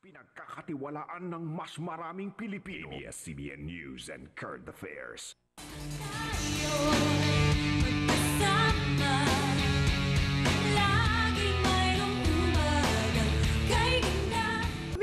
Pinagkakatiwalaan ng mas maraming Pilipino. ABS-CBN News and Current Affairs. tayo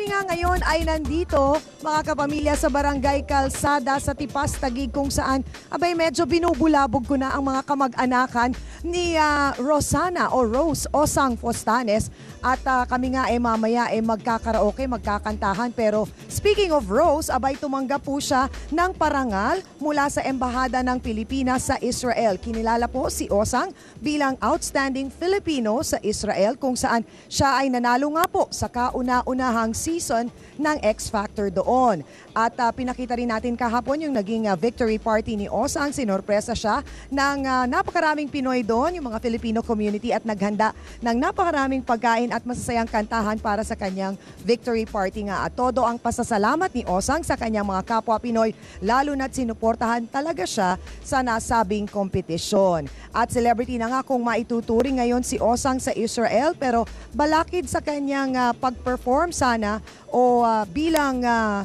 Nga ngayon ay nandito, mga kapamilya sa Barangay Kalsada sa Tipas, Tagig kung saan abay medyo binubulabog ko na ang mga kamag-anakan ni ah, Rosana o Rose Osang Fostanes at ah, kami nga ay mamaya ay magkakaraoke, magkakantahan pero speaking of Rose, abay tumanggap po siya ng parangal mula sa Embahada ng Pilipinas sa Israel. Kinilala po si Osang bilang Outstanding Filipino sa Israel kung saan siya ay nanalo nga po sa kauna-unahang season ng X Factor doon. At ah, pinakita rin natin kahapon yung naging ah, victory party ni Osang. Sinorpresa siya ng ah, napakaraming Pinoy doon, yung mga Filipino community at naghanda ng napakaraming pagkain at masasayang kantahan para sa kanyang victory party nga. At todo ang pasasalamat ni Osang sa kanyang mga kapwa Pinoy, lalo na't sinuportahan talaga siya sa nasabing kompetisyon. At celebrity na nga kung maituturing ngayon si Osang sa Israel pero balakid sa kanyang ah, pag-perform sana o ah, bilang ah,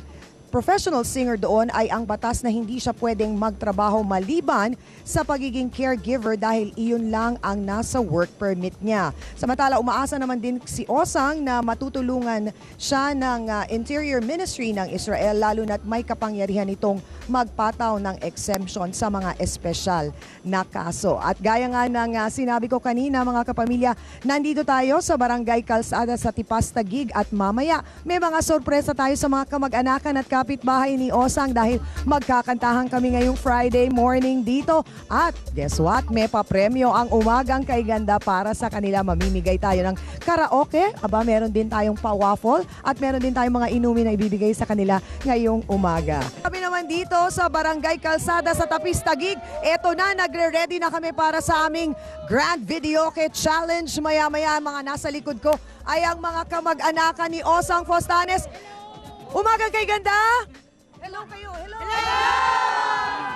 professional singer doon ay ang batas na hindi siya pwedeng magtrabaho maliban sa pagiging caregiver dahil iyon lang ang nasa work permit niya. Samantala, umaasa naman din si Osang na matutulungan siya ng ah, Interior Ministry ng Israel lalo na't may kapangyarihan itong magpataw ng exemption sa mga espesyal na kaso. At gaya nga ng ah, sinabi ko kanina mga kapamilya, nandito tayo sa Barangay Kalsada sa Tipas Tagig at mamaya may mga sorpresa tayo sa mga kamag-anakan at kapitbahay ni Osang dahil magkakantahan kami ngayong Friday morning dito. At guess what? May papremyo ang umagang kay ganda para sa kanila. Mamimigay tayo ng karaoke. Aba, meron din tayong pa-waffle at meron din tayong mga inumin na ibibigay sa kanila ngayong umaga. Kami naman dito sa Barangay Kalsada sa Tapis Tagig. Eto na, nagre-ready na kami para sa aming Grand Videoke Challenge. Maya-maya, mga nasa likod ko ay ang mga kamag-anakan ni Osang Fostanes. Umaga kay ganda! Hello kayo, hello!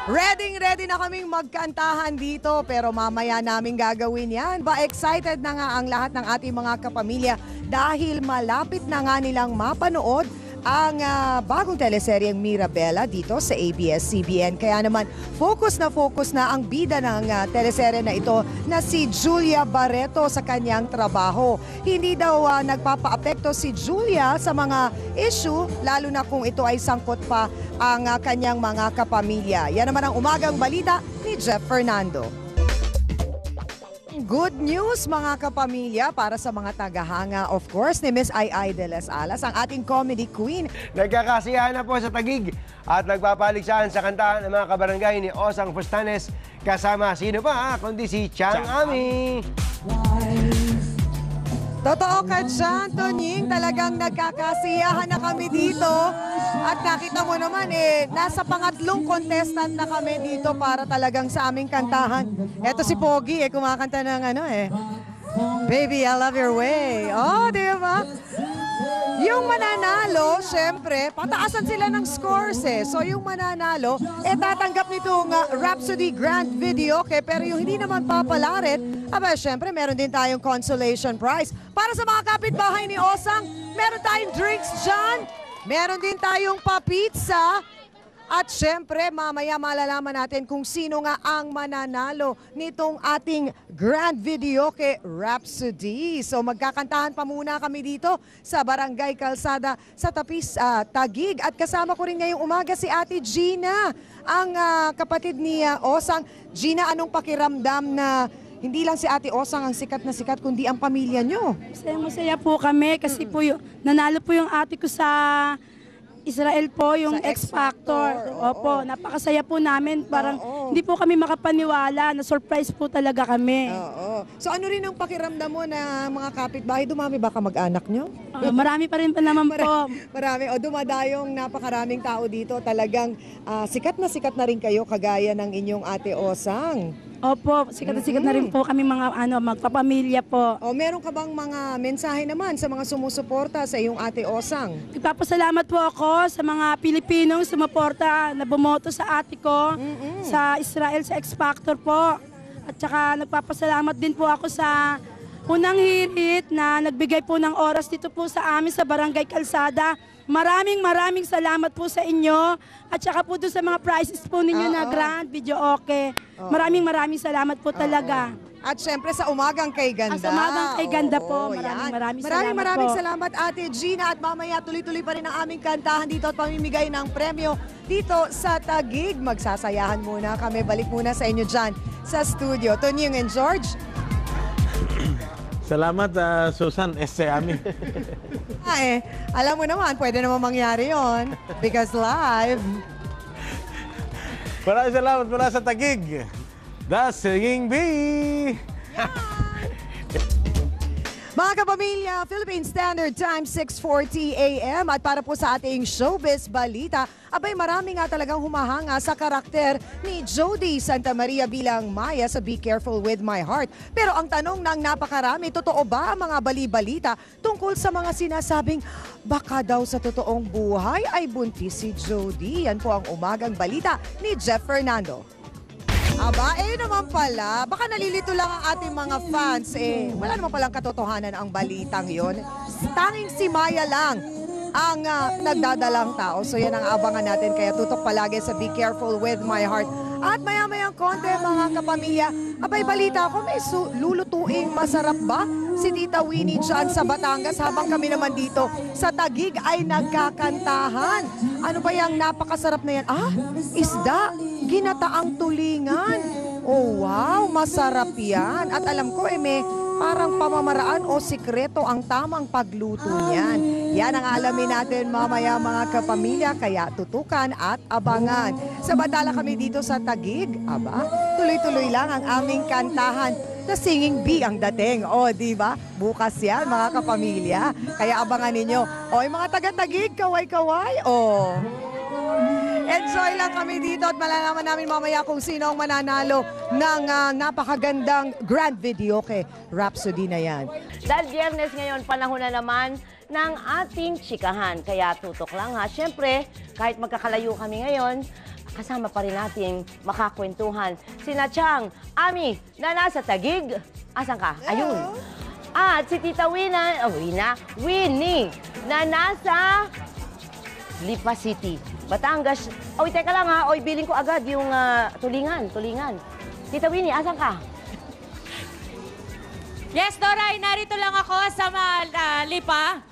Ready, ready na kaming magkantahan dito pero mamaya namin gagawin yan. Ba excited na nga ang lahat ng ating mga kapamilya dahil malapit na nga nilang mapanood ang ah, bagong teleseryeng Mirabella dito sa ABS-CBN. Kaya naman, focus na focus na ang bida ng ah, teleserye na ito na si Julia Barreto sa kanyang trabaho. Hindi daw ah, nagpapaapekto si Julia sa mga issue, lalo na kung ito ay sangkot pa ang ah, kanyang mga kapamilya. Yan naman ang umagang balita ni Jeff Fernando. Good news mga kapamilya para sa mga tagahanga of course ni Miss Ai Ai de las Alas, ang ating comedy queen. Nagkakasiyahan na po sa Tagig at nagpapaligsahan sa kantahan ng mga kabarangay ni Osang Fustanes kasama sino pa kundi si Chang, Ami. Totoo ka dyan, Tonying. Talagang nagkakasiyahan na kami dito. At nakita mo naman eh, nasa pangatlong contestant na kami dito para talagang sa aming kantahan. Eto si Pogi eh, kumakanta ng ano eh. Baby, I love your way. Oh, di ba? Yung mananalo, syempre, pataasan sila ng scores eh. So yung mananalo, eh tatanggap nitong uh, Rhapsody Grand Video, okay? pero yung hindi naman papalarit, aba syempre meron din tayong consolation prize. Para sa mga kapitbahay ni Osang, meron tayong drinks dyan, meron din tayong pa-pizza, at syempre, mamaya malalaman natin kung sino nga ang mananalo nitong ating grand video kay Rhapsody. So magkakantahan pa muna kami dito sa Barangay Kalsada sa Tapis ah, Tagig. At kasama ko rin ngayong umaga si Ate Gina, ang ah, kapatid ni ah, Osang. Gina, anong pakiramdam na hindi lang si Ate Osang ang sikat na sikat, kundi ang pamilya nyo? Masaya masaya po kami kasi po yung, nanalo po yung ate ko sa Israel po, yung Sa X X-Factor, Factor. oo. Opo, napakasaya po namin. Parang Oo. hindi po kami makapaniwala, na-surprise po talaga kami. Oo. So ano rin ang pakiramdam mo na mga kapitbahay, dumami ba kamag-anak nyo? Ah, marami pa rin pa naman po. Marami. O dumadayong napakaraming tao dito. Talagang ah, sikat na sikat na rin kayo kagaya ng inyong ate Osang. Opo, sikat na sikat na rin po kami mga ano, magpapamilya po. O meron ka bang mga mensahe naman sa mga sumusuporta sa iyong ate Osang? Nagpapasalamat po ako sa mga Pilipinong sumuporta na bumoto sa ate ko sa Israel sa X Factor po. At saka nagpapasalamat din po ako sa unang hirit na nagbigay po ng oras dito po sa amin sa Barangay Kalsada. Maraming maraming salamat po sa inyo at saka po doon sa mga prizes po ninyo na Oo. grand, video okay. Maraming maraming salamat po talaga. At syempre sa umagang kay ganda. Ah, sa Umagang Kay Ganda po. Oo, Maraming yan. maraming maraming salamat maraming po. salamat Ate Gina at mamaya tuloy-tuloy pa rin ang aming kantahan dito at pamimigay ng premyo dito sa Tagig. Magsasayahan muna kami. Balik muna sa inyo dyan sa studio. Tonyong and George. Salamat, ah, Susan S. Ami. Ah, eh, alam mo naman, pwede naman mangyari yon because live. Maraming salamat mula sa Tagig. The Singing Bee! Mga kapamilya, Philippine Standard Time, 6.40 a.m. At para po sa ating showbiz balita, abay marami nga talagang humahanga sa karakter ni Jody Santa Maria bilang Maya sa Be Careful With My Heart. Pero ang tanong ng napakarami, totoo ba ang mga bali-balita tungkol sa mga sinasabing baka daw sa totoong buhay ay buntis si Jody? Yan po ang umagang balita ni Jeff Fernando. Aba, eh naman pala. Baka nalilito lang ang ating mga fans. Eh, wala naman palang katotohanan ang balitang yon. Tanging si Maya lang ang ah, nagdadalang tao. So yan ang abangan natin. Kaya tutok palagi sa Be Careful With My Heart. At maya-mayang konti mga kapamilya, abay balita ko may lulutuing masarap ba si Tita Winnie dyan sa Batangas habang kami naman dito sa Tagig ay nagkakantahan. Ano ba yung napakasarap na yan? Ah, isda, ginataang tulingan. Oh wow, masarap yan. At alam ko eh parang pamamaraan o sikreto ang tamang pagluto niyan. Yan ang alamin natin mamaya mga kapamilya, kaya tutukan at abangan. Sabantala kami dito sa Tagig, aba, tuloy-tuloy lang ang aming kantahan na singing bee ang dating. O, di ba? Bukas yan, mga kapamilya. Kaya abangan ninyo. O, yung mga taga-tagig, kaway-kaway. O, Enjoy lang kami dito at malalaman namin mamaya kung sino ang mananalo ng ah, napakagandang grand video kay Rhapsody na yan. Dahil biyernes ngayon, panahon na naman ng ating chikahan. Kaya tutok lang ha. Siyempre, kahit magkakalayo kami ngayon, kasama pa rin natin makakwentuhan. Sina Chang, Ami, na nasa Tagig. Asan ka? Ayun. At si Tita Wina, oh, Wina, Winnie, na nasa Lipa City, Batangas. Oy, teka lang ha. Oy, billing ko agad yung ah, tulingan, tulingan. Tita Winnie, asan ka? Yes, Doray, narito lang ako sa Malipa.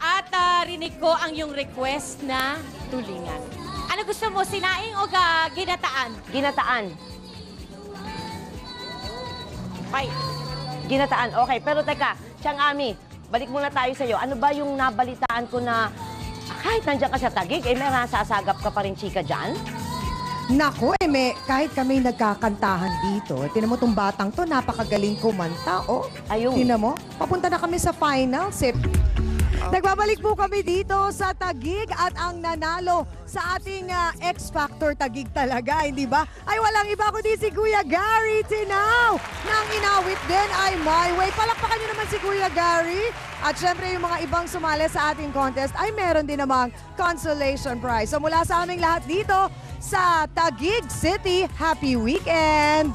At ah, rinig ko ang yung request na tulingan. Ano gusto mo, sinaing o ga, ginataan? Ginataan. Ay, Ginataan. Okay, pero teka, Chang Ami, balik muna tayo sa'yo. Ano ba yung nabalitaan ko na kahit nandiyan ka sa tagig, eh may nasasagap ka pa rin chika dyan? Nako, eh, may, kahit kami nagkakantahan dito, tinan mo tong batang to, napakagaling kumanta, oh. Ayun. Tinan mo, papunta na kami sa finals, eh. Nagbabalik po kami dito sa Tagig at ang nanalo sa ating ah, X Factor Tagig talaga, hindi ba? Ay walang iba kundi si Kuya Gary Tinaw. Nang inawit din ay My Way. Palakpakan niyo naman si Kuya Gary. At syempre yung mga ibang sumali sa ating contest ay meron din namang consolation prize. So mula sa aming lahat dito sa Tagig City, happy weekend!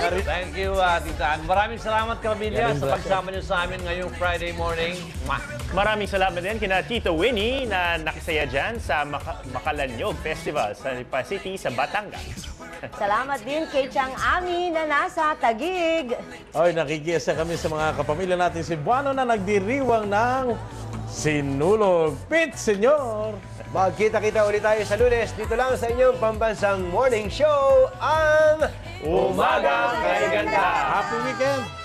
Balik Thank you, uh, Tita Ann. Maraming salamat, Kamilya, sa pagsama niyo sa amin ngayong Friday morning. Maraming salamat din kina Tito Winnie na nakisaya dyan sa Maka- Makalanyog Festival sa Lipa City sa Batangas. Salamat din kay Chang Ami na nasa tagig. Oy, nakikiasa kami sa mga kapamilya natin Cebuano na nagdiriwang ng Sinulog Pit, Senyor! Magkita-kita ulit tayo sa lunes dito lang sa inyong pambansang morning show, ang Umagang kay ganda! Happy weekend!